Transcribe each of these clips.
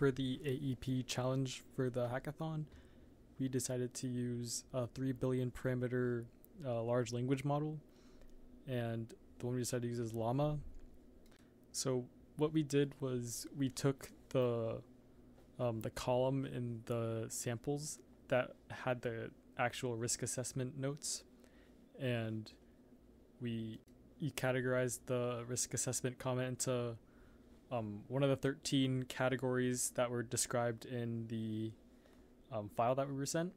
for the AEP challenge for the hackathon, we decided to use a 3 billion parameter uh, large language model. And the one we decided to use is Llama. So what we did was we took the um, the column in the samples that had the actual risk assessment notes, and we categorized the risk assessment comment into um, one of the 13 categories that were described in the um, file that we were sent.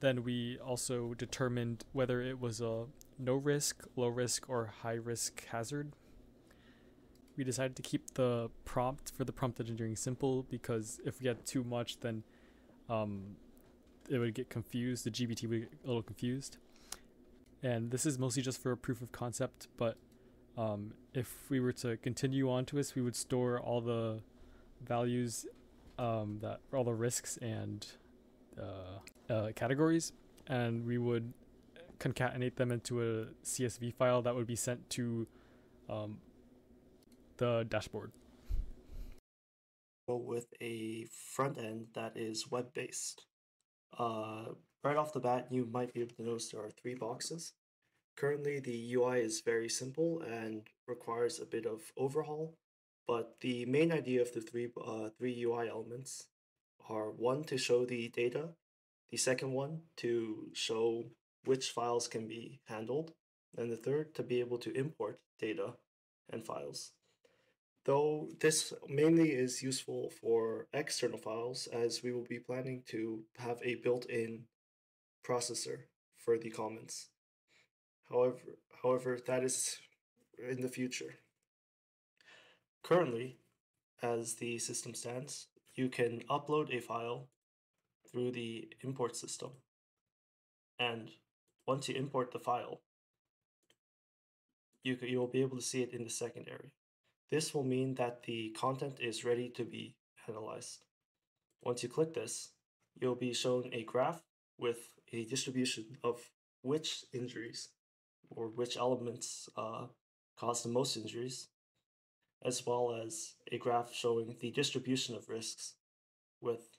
Then we also determined whether it was a no risk, low risk, or high risk hazard we decided to keep the prompt for the prompt engineering simple because if we had too much, then um, it would get confused. The GPT would get a little confused. And this is mostly just for a proof of concept, but um, if we were to continue on to this, we would store all the values um, that all the risks and uh, uh, categories, and we would concatenate them into a CSV file that would be sent to um, the dashboard? With a front end that is web based. Uh, right off the bat, you might be able to notice there are three boxes. Currently, the UI is very simple and requires a bit of overhaul, but the main idea of the three, uh, three UI elements are one to show the data, the second one to show which files can be handled, and the third to be able to import data and files though this mainly is useful for external files as we will be planning to have a built-in processor for the comments. However, however, that is in the future. Currently, as the system stands, you can upload a file through the import system. And once you import the file, you, you will be able to see it in the secondary. This will mean that the content is ready to be analyzed. Once you click this, you'll be shown a graph with a distribution of which injuries or which elements uh, cause the most injuries, as well as a graph showing the distribution of risks with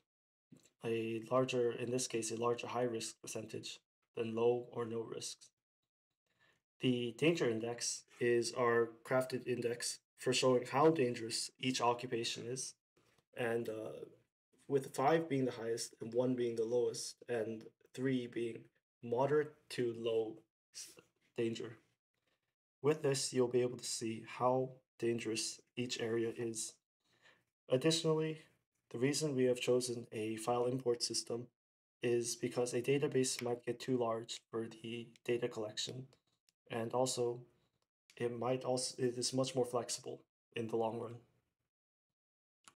a larger, in this case, a larger high risk percentage than low or no risks. The danger index is our crafted index for showing how dangerous each occupation is, and uh, with five being the highest and one being the lowest, and three being moderate to low danger. With this, you'll be able to see how dangerous each area is. Additionally, the reason we have chosen a file import system is because a database might get too large for the data collection, and also it might also it is much more flexible in the long run.